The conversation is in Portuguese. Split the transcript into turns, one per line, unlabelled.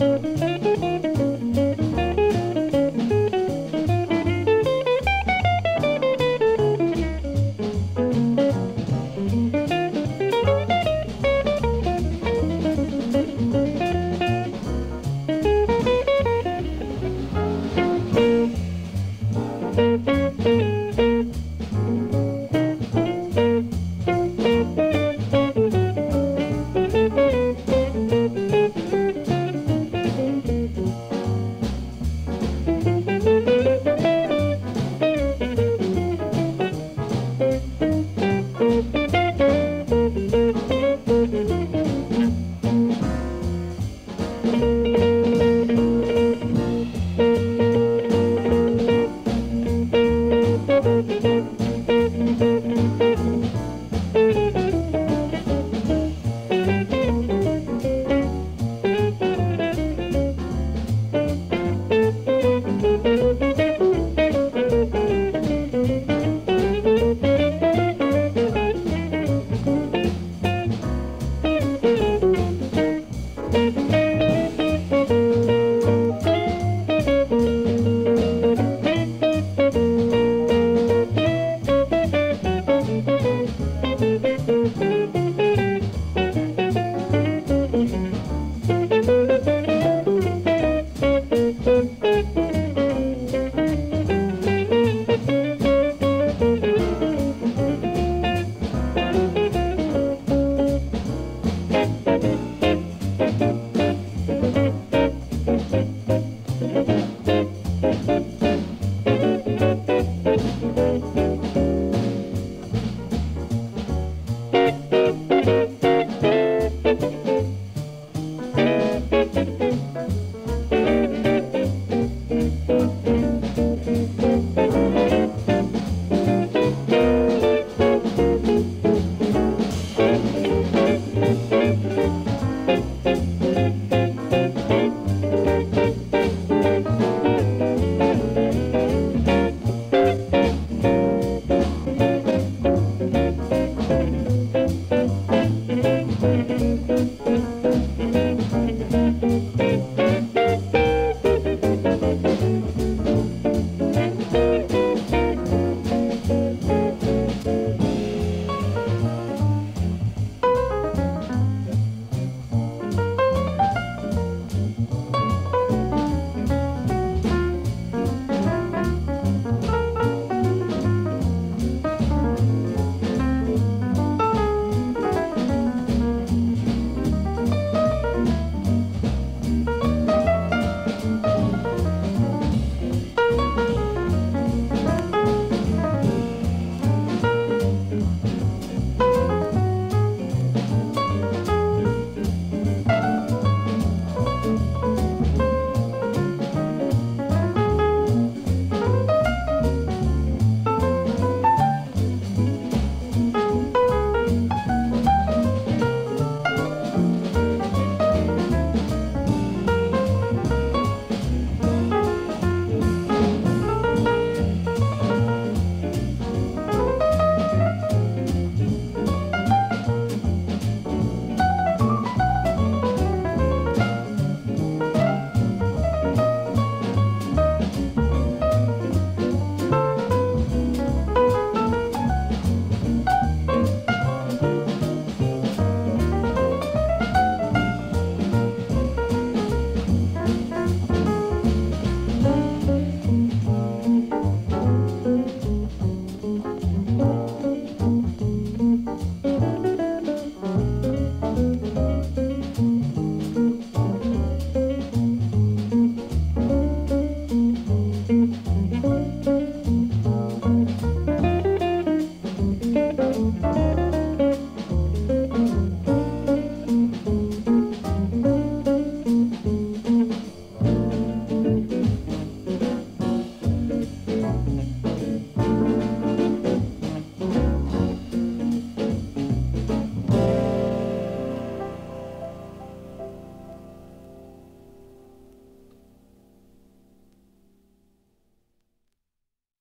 Música